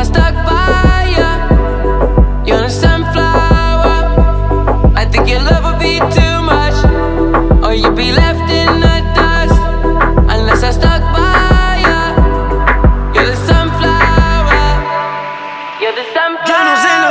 I stuck by ya. You're a sunflower. I think your love would be too much Or you'd be left in the dust. Unless I stuck by ya. You're the sunflower. You're the sunflower